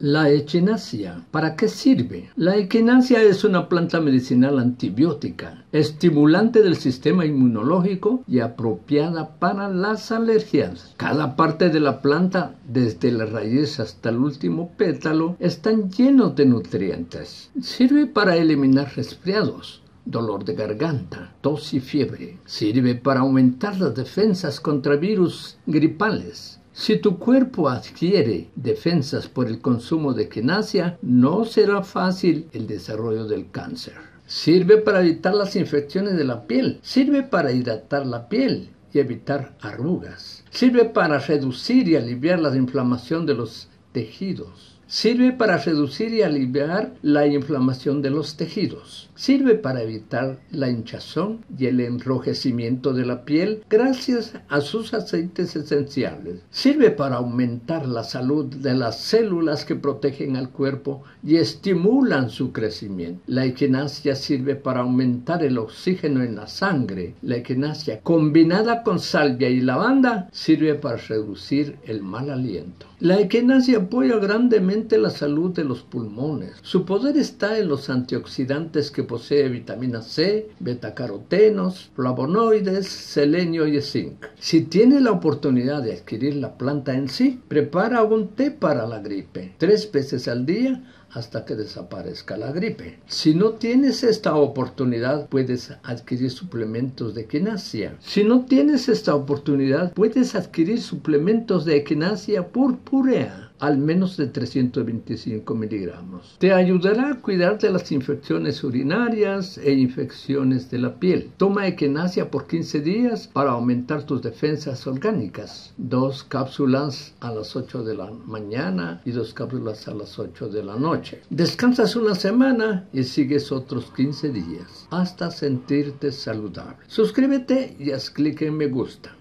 La echinasia. ¿Para qué sirve? La echinasia es una planta medicinal antibiótica, estimulante del sistema inmunológico y apropiada para las alergias. Cada parte de la planta, desde la raíz hasta el último pétalo, están llenos de nutrientes. Sirve para eliminar resfriados, dolor de garganta, tos y fiebre. Sirve para aumentar las defensas contra virus gripales si tu cuerpo adquiere defensas por el consumo de quinasia, no será fácil el desarrollo del cáncer. Sirve para evitar las infecciones de la piel. Sirve para hidratar la piel y evitar arrugas. Sirve para reducir y aliviar la inflamación de los tejidos. Sirve para reducir y aliviar la inflamación de los tejidos. Sirve para evitar la hinchazón y el enrojecimiento de la piel gracias a sus aceites esenciales. Sirve para aumentar la salud de las células que protegen al cuerpo y estimulan su crecimiento. La equinacia sirve para aumentar el oxígeno en la sangre. La equinacia combinada con salvia y lavanda sirve para reducir el mal aliento. La equinacia apoya grandemente la salud de los pulmones. Su poder está en los antioxidantes que posee vitamina C, betacarotenos, flavonoides, selenio y zinc. Si tiene la oportunidad de adquirir la planta en sí, prepara un té para la gripe, tres veces al día hasta que desaparezca la gripe. Si no tienes esta oportunidad, puedes adquirir suplementos de equinacia. Si no tienes esta oportunidad, puedes adquirir suplementos de equinacia purpurea al menos de 325 miligramos. Te ayudará a cuidar de las infecciones urinarias e infecciones de la piel. Toma equinacia por 15 días para aumentar tus defensas orgánicas. Dos cápsulas a las 8 de la mañana y dos cápsulas a las 8 de la Descansas una semana y sigues otros 15 días hasta sentirte saludable. Suscríbete y haz clic en me gusta.